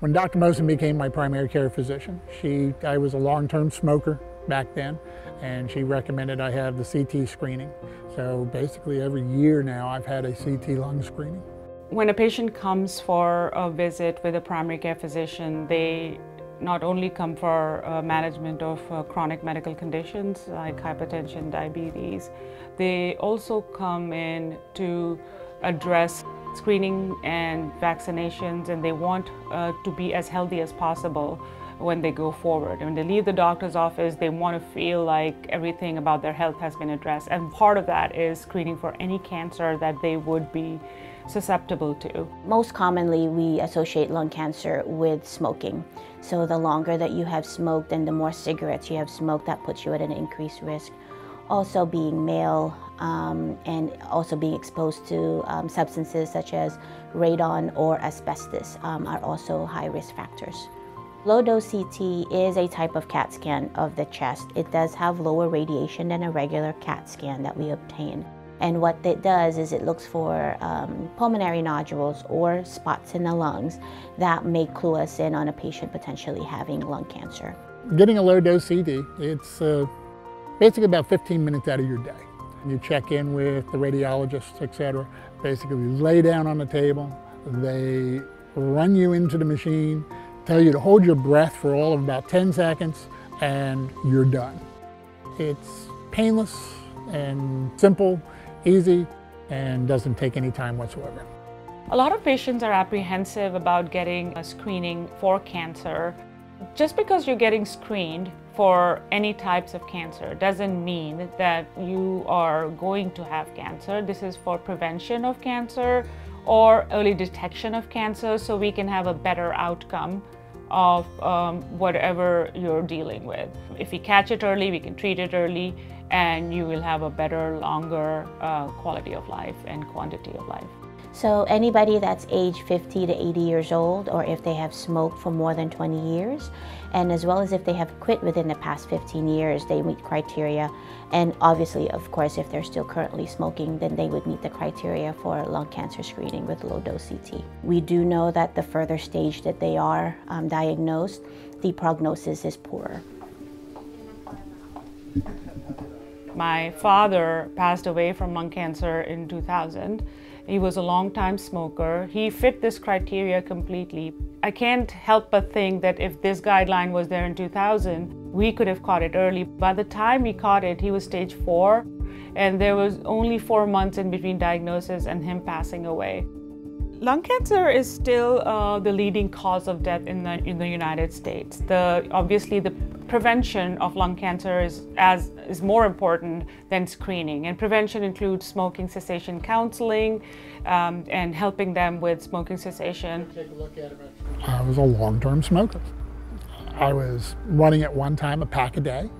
When Dr. Mosen became my primary care physician, she, I was a long-term smoker back then, and she recommended I have the CT screening. So basically every year now I've had a CT lung screening. When a patient comes for a visit with a primary care physician, they not only come for uh, management of uh, chronic medical conditions like hypertension, diabetes, they also come in to address screening and vaccinations and they want uh, to be as healthy as possible when they go forward. When they leave the doctor's office, they want to feel like everything about their health has been addressed. And part of that is screening for any cancer that they would be susceptible to. Most commonly, we associate lung cancer with smoking. So the longer that you have smoked and the more cigarettes you have smoked, that puts you at an increased risk. Also being male, um, and also being exposed to um, substances such as radon or asbestos um, are also high risk factors. Low dose CT is a type of CAT scan of the chest. It does have lower radiation than a regular CAT scan that we obtain. And what it does is it looks for um, pulmonary nodules or spots in the lungs that may clue us in on a patient potentially having lung cancer. Getting a low dose CT, it's uh, basically about 15 minutes out of your day. You check in with the radiologists, etc. Basically lay down on the table. They run you into the machine, tell you to hold your breath for all of about 10 seconds, and you're done. It's painless and simple, easy, and doesn't take any time whatsoever. A lot of patients are apprehensive about getting a screening for cancer. Just because you're getting screened for any types of cancer doesn't mean that you are going to have cancer. This is for prevention of cancer or early detection of cancer so we can have a better outcome of um, whatever you're dealing with. If we catch it early, we can treat it early and you will have a better, longer uh, quality of life and quantity of life. So anybody that's age 50 to 80 years old or if they have smoked for more than 20 years and as well as if they have quit within the past 15 years, they meet criteria. And obviously, of course, if they're still currently smoking, then they would meet the criteria for lung cancer screening with low dose CT. We do know that the further stage that they are um, diagnosed, the prognosis is poorer. My father passed away from lung cancer in 2000 he was a long-time smoker. He fit this criteria completely. I can't help but think that if this guideline was there in 2000, we could have caught it early. By the time we caught it, he was stage four, and there was only four months in between diagnosis and him passing away. Lung cancer is still uh, the leading cause of death in the, in the United States. The, obviously, the prevention of lung cancer is, as, is more important than screening. And prevention includes smoking cessation counseling um, and helping them with smoking cessation. I was a long-term smoker. I was running at one time a pack a day.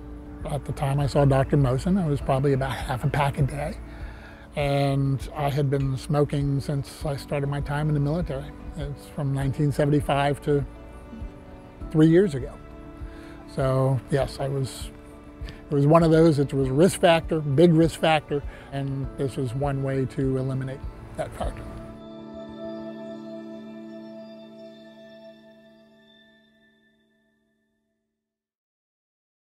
At the time I saw Dr. Mosen, I was probably about half a pack a day. And I had been smoking since I started my time in the military. It's from 1975 to three years ago. So yes, I was, it was one of those, it was a risk factor, big risk factor, and this was one way to eliminate that factor.